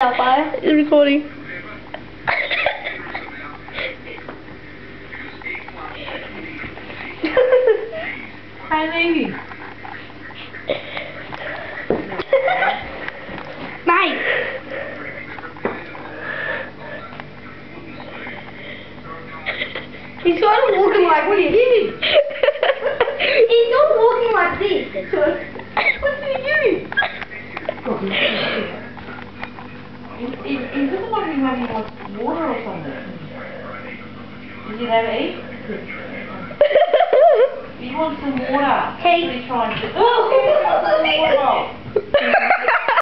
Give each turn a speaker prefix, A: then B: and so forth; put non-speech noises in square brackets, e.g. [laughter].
A: It's recording.
B: Hi, baby.
A: Mate.
B: He's kind of walking like, what are you doing? He's not walking like this. [laughs] What's he doing?
C: He, he, he doesn't like him having like water or something. Does he have to eat? He wants some water.
B: Hey.
C: He's trying to. Oh, [laughs]